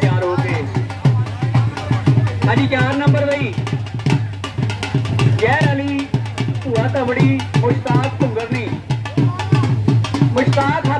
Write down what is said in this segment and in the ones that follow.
ਤਿਆਰ ਹੋ ਕੇ। ਹਾਂਜੀ 4 ਨੰਬਰ ਬਈ। ਜ਼ਹਿਰ ਅਲੀ ਭੂਆ ਤਵੜੀ ਮੁਸ਼ਤਾਕ ਭੁੰਗਰਨੀ ਮੁਸ਼ਤਾਕ ਹੱਥ ਕਰਾ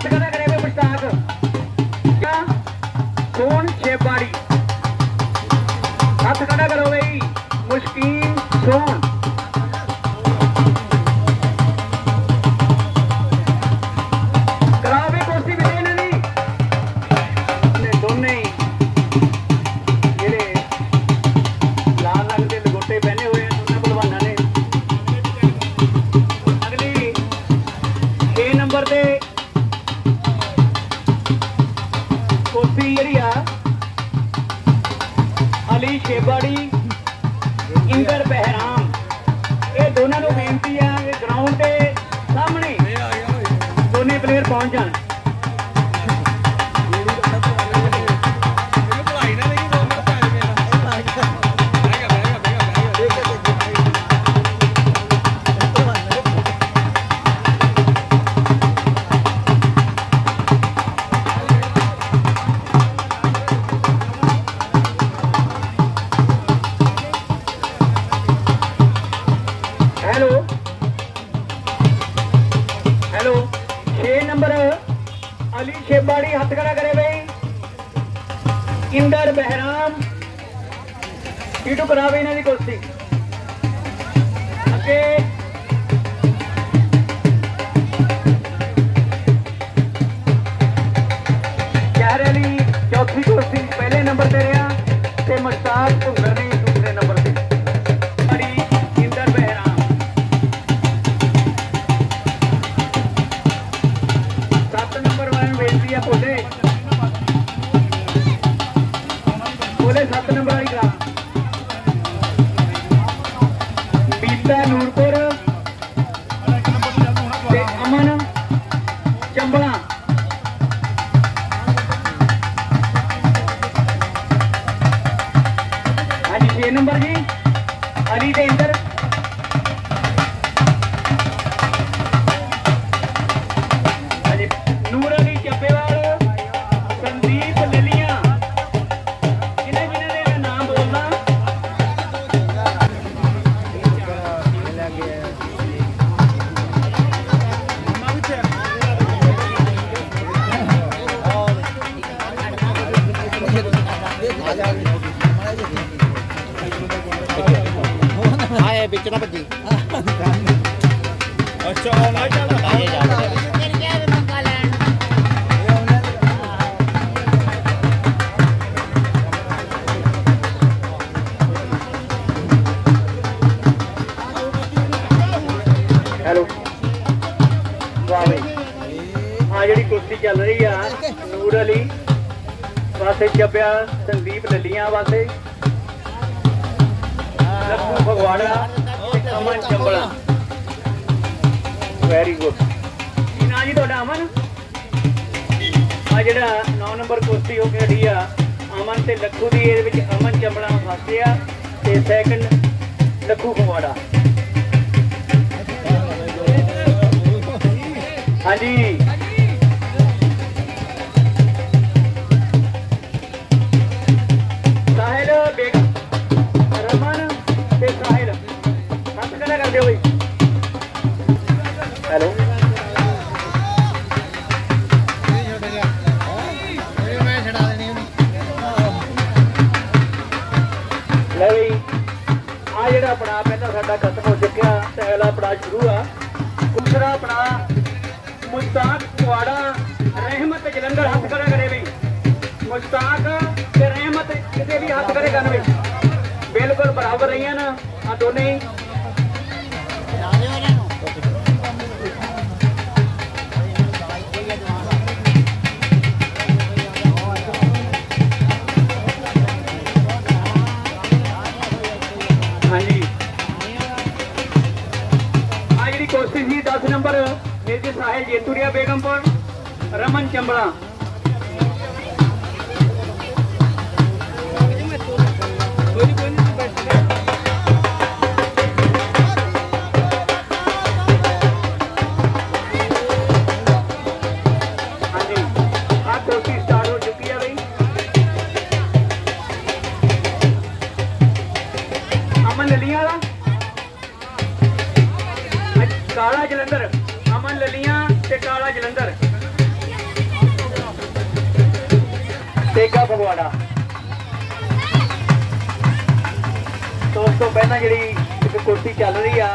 ਟੀਟੂ ਕਰਾਵੇ ਇਹਨਾਂ ਦੀ ਕੁਰਸੀ। ਅੱਗੇ। ਚਾਰ ਅਲੀ ਚੌਥੀ ਕੁਰਸੀ, ਪਹਿਲੇ ਨੰਬਰ ਤੇ ਰਿਹਾ ਤੇ ਮਸ਼ਤਾਕ ਭੁੰਗਰ ਨੇ ਦੂਸਰੇ ਨੰਬਰ ਤੇ। ਅਲੀ ਇੰਦਰ ਬਹਿਰਾਮ ਸੱਤ ਨੰਬਰ ਵਾਲਿਆਂ ਨੂੰ ਬੇਨਤੀ ਆ ਭੋਲੇ। ਭੋਲੇ ਸੱਤ ਨੰਬਰ ਵਾਲੀ ਕਰਾ। ਵਿੱਚ ਨਾ ਭੱਜੀ। ਅੱਛਾ ਆਉਣਾ ਚੱਲਦਾ ਆਏ ਜਾ ਹੈਲੋ। ਆ ਜਿਹੜੀ ਕੁਸ਼ਤੀ ਚੱਲ ਰਹੀ ਆ ਨੂਰ ਅਲੀ ਵਾਸੇ ਚੱਬਿਆ ਸੰਦੀਪ ਲੱਲੀਆਂ ਵਾਸੇ ਲੱਖੂ ਤੇ ਅਮਨ ਚੰਬਲਾ। ਵੈਰੀ ਗੁੱਡ ਕੀ ਨਾਂ ਜੀ ਤੁਹਾਡਾ ਅਮਨ? ਆ ਜਿਹੜਾ 9 ਨੰਬਰ ਕੁਸ਼ਤੀ ਹੋ ਕੇ ਆ? ਅਮਨ ਤੇ ਲੱਖੂ ਦੀ, ਇਹਦੇ ਵਿੱਚ ਅਮਨ ਚੰਬਲਾ ਫਸਦੇ ਆ ਤੇ ਸੈਕੰਡ ਲੱਖੂ ਫਗਵਾੜਾ ਹਾਂਜੀ। ਆ ਜਿਹੜਾ ਪਹਿਲਾਂ ਸਾਡਾ ਖਤਮ ਹੋ ਚੁੱਕਿਆ ਤੇ ਅਗਲਾ ਪੜਾ ਸ਼ੁਰੂ ਆ। ਦੂਸਰਾ ਪੜਾ ਮੁਸਤਾਕ, ਕੁਆੜਾ, ਰਹਿਮਤ, ਜਲੰਧਰ ਹੱਥ ਖੜਾ ਕਰੇ ਵੀ। ਮੁਸਤਾਕ ਤੇ ਰਹਿਮਤ ਕਿਤੇ ਵੀ ਹੱਥ ਖੜੇ ਕਰਨ ਬਈ ਬਿਲਕੁਲ ਬਰਾਬਰ ਰਹੀਆਂ ਨਾ ਆ ਦੋਨੇ। ਕਾਲਾ ਜਲੰਧਰ, ਅਮਨ ਲਲੀਆਂ ਤੇ ਕਾਲਾ ਜਲੰਧਰ। ਤੇਗਾ ਫਗਵਾੜਾ। ਦੋਸਤੋ ਪਹਿਲਾਂ ਜਿਹੜੀ ਇੱਕ ਕੁਰਸੀ ਚੱਲ ਰਹੀ ਆ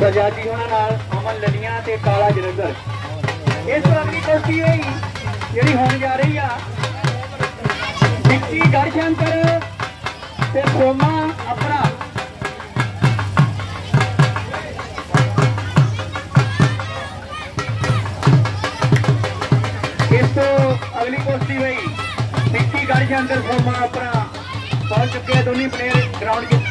ਸਜਾਦੀ ਉਹਨਾਂ ਨਾਲ ਅਮਨ ਲਲੀਆਂ ਤੇ ਕਾਲਾ ਜਲੰਧਰ। ਇਸ ਤੋਂ ਅਗਲੀ ਕੁਰਸੀ ਹੈ ਜਿਹੜੀ ਹੋਣ ਜਾ ਰਹੀ ਆ। ਵਿੱਕੀ ਗੜਸ਼ੰਕਰ ਤੇ ਸੋਮਾ ਆਪਣਾ ਵਿੱਕੀ ਗੜਸ਼ੰਕਰ ਸੋਮਾ ਅਪਰਾ ਪਹੁੰਚ ਚੁੱਕੇ ਆ ਦੋਨੇ ਪਲੇਅਰ ਗਰਾਊਂਡ 'ਚ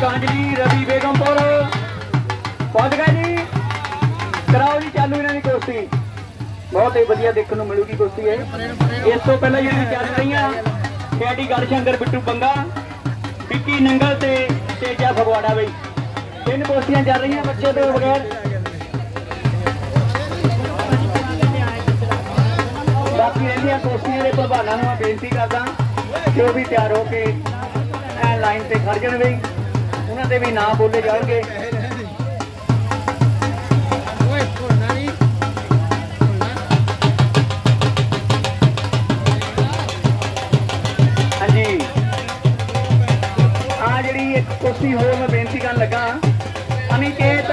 ਕਾਂਜਲੀ ਰਵੀ ਬੇਗਮਪੁਰ ਪਹੁੰਚ ਗਏ ਜੀ। ਕਰਾਓ ਜੀ, ਚਾਲੂ ਇਹਨਾਂ ਦੀ ਕੁਸ਼ਤੀ ਬਹੁਤ ਹੀ ਵਧੀਆ ਦੇਖਣ ਨੂੰ ਮਿਲੂਗੀ ਕੁਸ਼ਤੀ ਇਹ। ਇਸ ਤੋਂ ਪਹਿਲਾਂ ਜਿਹੜੀਆਂ ਚੱਲ ਰਹੀਆਂ ਖੇਡੀ ਗੜਸ਼ੰਕਰ ਬਿੱਟੂ ਬੰਗਾ ਵਿੱਕੀ ਨੰਗਲ ਤੇ ਤੇਜਾ ਫਗਵਾੜਾ ਬਈ। ਤਿੰਨ ਕੁਸ਼ਤੀਆਂ ਚੱਲ ਰਹੀਆਂ ਬੱਚੇ ਤੋਂ ਬਗੈਰ। ਬਾਕੀ ਰਹਿੰਦੀਆਂ ਕੁਸ਼ਤੀਆਂ ਦੇ ਪ੍ਰਭਾਨਾਂ ਨੂੰ ਮੈਂ ਬੇਨਤੀ ਕਰਦਾ ਕਿ ਉਹ ਵੀ ਤਿਆਰ ਹੋ ਕੇ ਐ ਲਾਈਨ ਤੇ ਖੜ ਜਾਣ ਬਈ। ਉਹਨਾਂ ਦੇ ਵੀ ਨਾਂ ਬੋਲੇ ਜਾਣਗੇ। ਹਾਂਜੀ। ਆ ਜਿਹੜੀ ਇੱਕ ਕੁਰਸੀ ਹੋਰ ਮੈਂ ਬੇਨਤੀ ਕਰਨ ਲੱਗਾ ਅਨਿਕੇਤ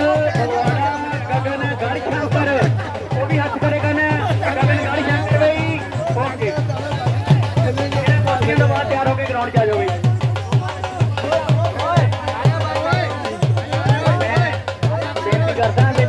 ਬੇਨਤੀ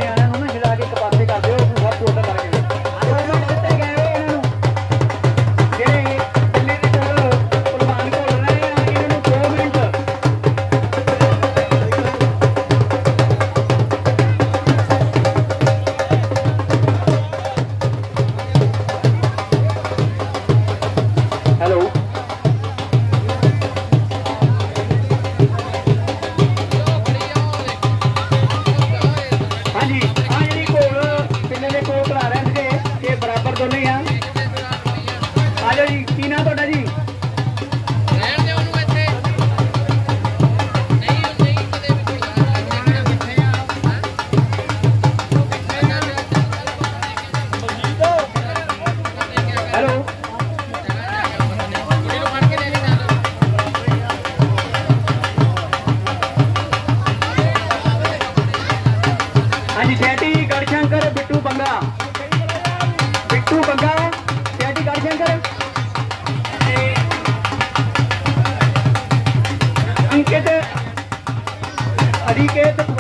अनिकेत